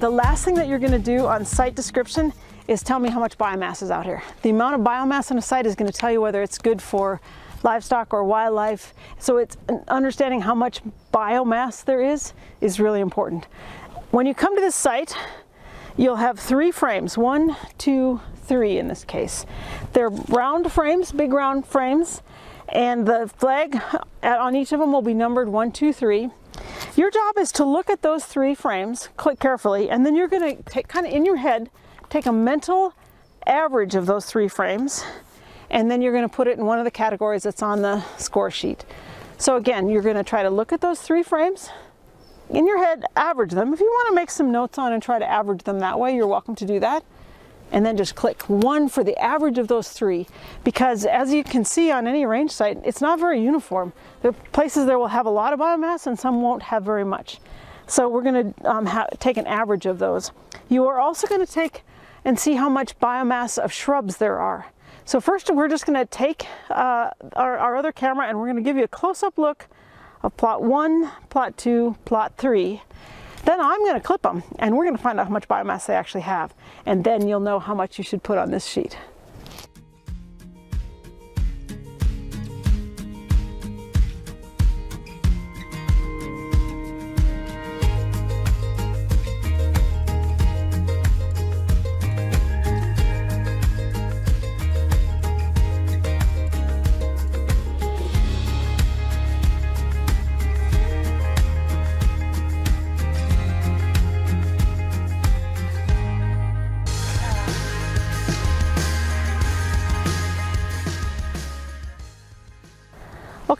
the last thing that you're gonna do on site description is tell me how much biomass is out here. The amount of biomass on a site is gonna tell you whether it's good for livestock or wildlife. So it's understanding how much biomass there is is really important. When you come to this site, you'll have three frames, one, two, three in this case. They're round frames, big round frames, and the flag on each of them will be numbered one, two, three. Your job is to look at those three frames, click carefully, and then you're gonna take kind of in your head, take a mental average of those three frames, and then you're gonna put it in one of the categories that's on the score sheet. So again, you're gonna try to look at those three frames, in your head, average them. If you wanna make some notes on and try to average them that way, you're welcome to do that and then just click one for the average of those three. Because as you can see on any range site it's not very uniform. There are places that will have a lot of biomass and some won't have very much. So we're going to um, take an average of those. You are also going to take and see how much biomass of shrubs there are. So first we're just going to take uh, our, our other camera and we're going to give you a close-up look of plot one plot two plot three then I'm going to clip them and we're going to find out how much biomass they actually have. And then you'll know how much you should put on this sheet.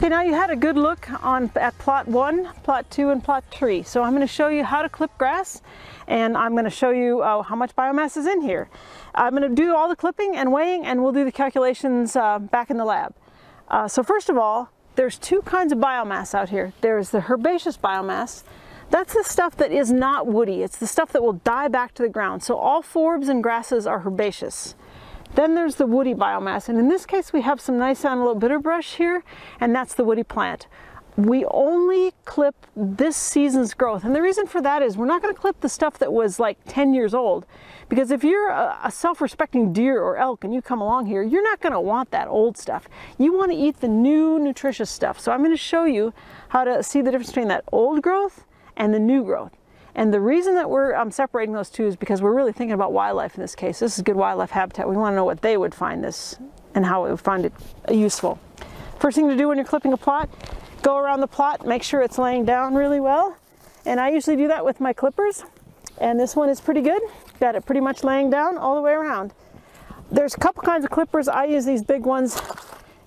Okay, now you had a good look on at plot one, plot two, and plot three. So I'm going to show you how to clip grass, and I'm going to show you uh, how much biomass is in here. I'm going to do all the clipping and weighing, and we'll do the calculations uh, back in the lab. Uh, so first of all, there's two kinds of biomass out here. There's the herbaceous biomass. That's the stuff that is not woody. It's the stuff that will die back to the ground. So all forbs and grasses are herbaceous. Then there's the woody biomass, and in this case we have some nice antelope bitterbrush here, and that's the woody plant. We only clip this season's growth, and the reason for that is we're not going to clip the stuff that was like 10 years old, because if you're a, self-respecting deer or elk and you come along here, you're not going to want that old stuff. You want to eat the new nutritious stuff. So I'm going to show you how to see the difference between that old growth and the new growth. And the reason that we're um, separating those two is because we're really thinking about wildlife in this case. This is good wildlife habitat. We want to know what they would find this and how it would find it useful. First thing to do when you're clipping a plot, go around the plot, make sure it's laying down really well. And I usually do that with my clippers. And this one is pretty good. Got it pretty much laying down all the way around. There's a couple kinds of clippers. I use these big ones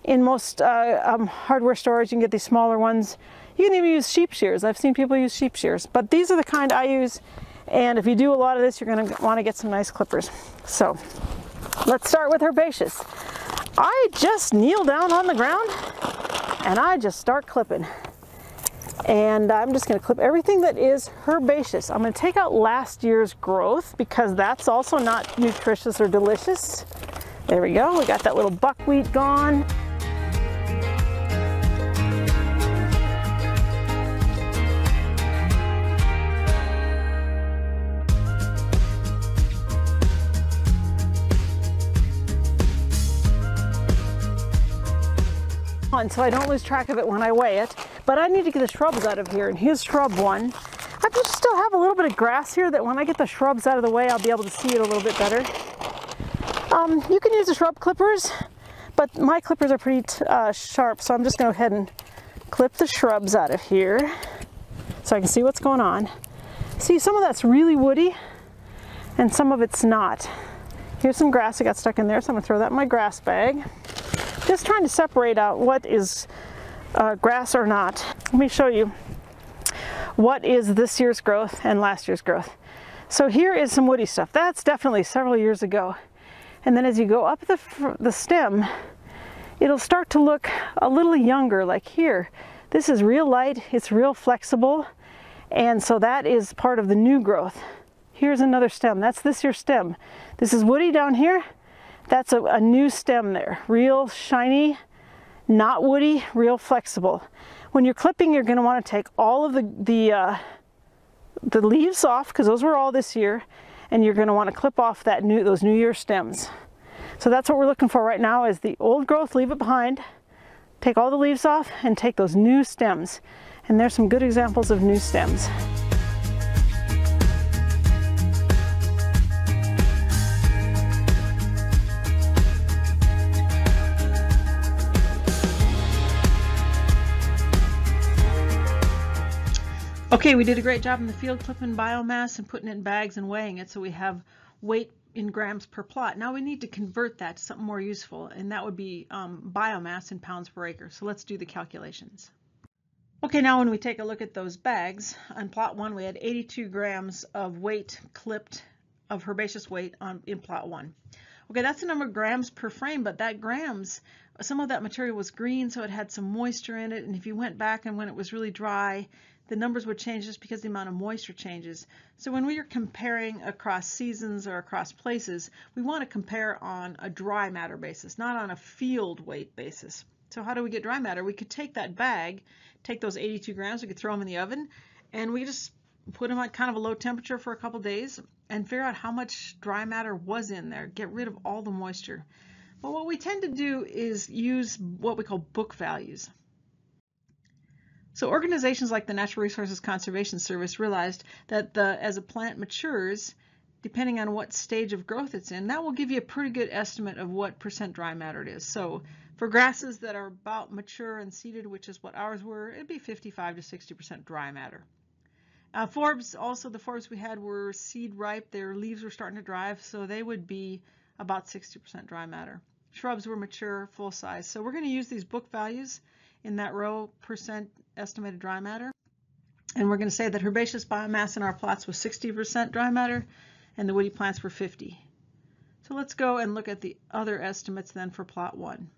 in most uh, um, hardware stores. You can get these smaller ones. You can even use sheep shears. I've seen people use sheep shears, but these are the kind I use. And if you do a lot of this, you're gonna wanna get some nice clippers. So let's start with herbaceous. I just kneel down on the ground and I just start clipping. And I'm just gonna clip everything that is herbaceous. I'm gonna take out last year's growth because that's also not nutritious or delicious. There we go, we got that little buckwheat gone. On so I don't lose track of it when I weigh it. But I need to get the shrubs out of here, and here's shrub one. I just still have a little bit of grass here that when I get the shrubs out of the way, I'll be able to see it a little bit better. Um, you can use the shrub clippers, but my clippers are pretty uh, sharp, so I'm just going to go ahead and clip the shrubs out of here so I can see what's going on. See, some of that's really woody, and some of it's not. Here's some grass that got stuck in there, so I'm going to throw that in my grass bag just trying to separate out what is uh, grass or not. Let me show you what is this year's growth and last year's growth. So here is some woody stuff. That's definitely several years ago. And then as you go up the, the stem, it'll start to look a little younger like here. This is real light, it's real flexible, and so that is part of the new growth. Here's another stem, that's this year's stem. This is woody down here, that's a, a new stem there. Real shiny, not woody, real flexible. When you're clipping, you're going to want to take all of the, the uh, the leaves off because those were all this year and you're going to want to clip off that new those new year stems. So that's what we're looking for right now is the old growth, leave it behind, take all the leaves off and take those new stems. And there's some good examples of new stems. Okay, we did a great job in the field clipping biomass and putting it in bags and weighing it so we have weight in grams per plot. Now we need to convert that to something more useful and that would be um, biomass in pounds per acre. So let's do the calculations. Okay, now when we take a look at those bags, on plot one we had 82 grams of weight clipped, of herbaceous weight on in plot one. Okay, that's the number of grams per frame, but that grams, some of that material was green, so it had some moisture in it, and if you went back and when it was really dry, the numbers would change just because the amount of moisture changes. So when we are comparing across seasons or across places, we want to compare on a dry matter basis, not on a field weight basis. So how do we get dry matter? We could take that bag, take those 82 grams, we could throw them in the oven, and we just put them at kind of a low temperature for a couple days and figure out how much dry matter was in there, get rid of all the moisture. But what we tend to do is use what we call book values. So organizations like the Natural Resources Conservation Service realized that the, as a plant matures, depending on what stage of growth it's in, that will give you a pretty good estimate of what percent dry matter it is. So for grasses that are about mature and seeded, which is what ours were, it'd be 55 to 60% dry matter. Uh, forbs, also the forbs we had were seed ripe, their leaves were starting to dry, so they would be about 60% dry matter. Shrubs were mature, full size. So we're going to use these book values in that row percent estimated dry matter. And we're going to say that herbaceous biomass in our plots was 60% dry matter and the woody plants were 50. So let's go and look at the other estimates then for plot one.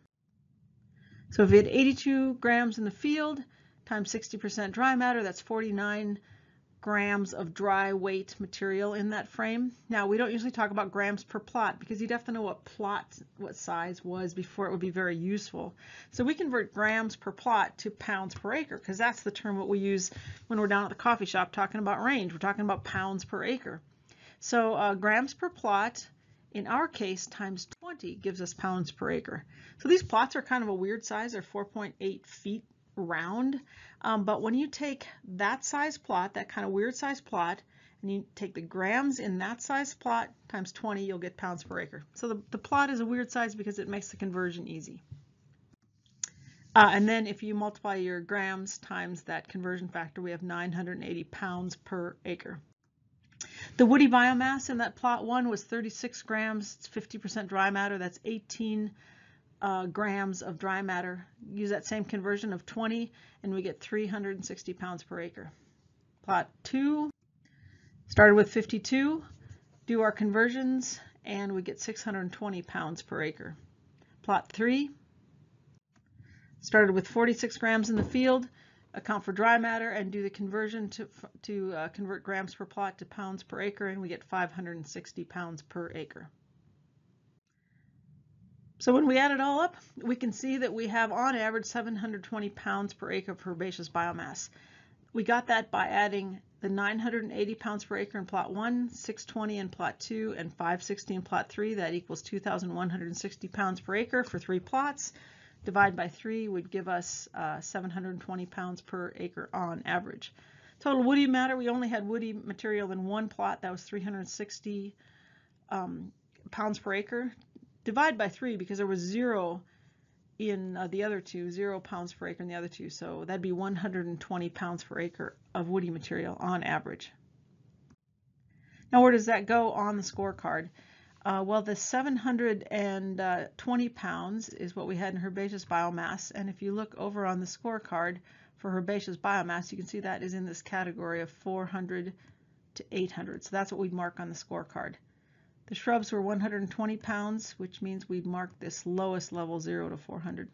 So if we had 82 grams in the field times 60% dry matter, that's 49 grams of dry weight material in that frame. Now we don't usually talk about grams per plot because you'd have to know what plot, what size was before it would be very useful. So we convert grams per plot to pounds per acre because that's the term what we use when we're down at the coffee shop talking about range. We're talking about pounds per acre. So uh, grams per plot in our case times 20 gives us pounds per acre. So these plots are kind of a weird size. They're 4.8 feet round. Um, but when you take that size plot, that kind of weird size plot, and you take the grams in that size plot times 20, you'll get pounds per acre. So the, the plot is a weird size because it makes the conversion easy. Uh, and then if you multiply your grams times that conversion factor, we have 980 pounds per acre. The woody biomass in that plot one was 36 grams, it's 50% dry matter, that's 18 uh, grams of dry matter. Use that same conversion of 20 and we get 360 pounds per acre. Plot 2 started with 52, do our conversions and we get 620 pounds per acre. Plot 3 started with 46 grams in the field, account for dry matter and do the conversion to, to uh, convert grams per plot to pounds per acre and we get 560 pounds per acre. So when we add it all up, we can see that we have on average 720 pounds per acre of herbaceous biomass. We got that by adding the 980 pounds per acre in plot 1, 620 in plot 2, and 560 in plot 3. That equals 2,160 pounds per acre for three plots. Divide by 3 would give us uh, 720 pounds per acre on average. Total woody matter, we only had woody material in one plot. That was 360 um, pounds per acre divide by three because there was zero in uh, the other two, zero pounds per acre in the other two. So that'd be 120 pounds per acre of woody material on average. Now where does that go on the scorecard? Uh, well, the 720 pounds is what we had in herbaceous biomass. And if you look over on the scorecard for herbaceous biomass, you can see that is in this category of 400 to 800. So that's what we'd mark on the scorecard. The shrubs were 120 pounds, which means we'd mark this lowest level 0 to 400.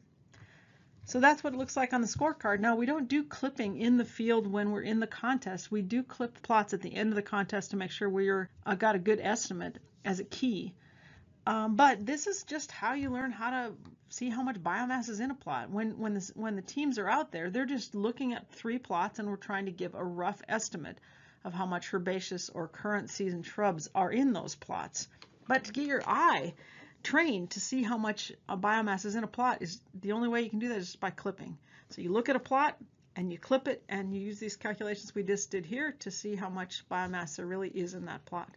So that's what it looks like on the scorecard. Now we don't do clipping in the field when we're in the contest. We do clip plots at the end of the contest to make sure we're uh, got a good estimate as a key. Um, but this is just how you learn how to see how much biomass is in a plot. When when when the teams are out there, they're just looking at three plots and we're trying to give a rough estimate of how much herbaceous or current season shrubs are in those plots. But to get your eye trained to see how much biomass is in a plot is the only way you can do that is by clipping. So you look at a plot and you clip it and you use these calculations we just did here to see how much biomass there really is in that plot.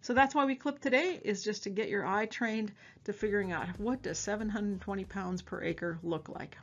So that's why we clip today is just to get your eye trained to figuring out what does 720 pounds per acre look like.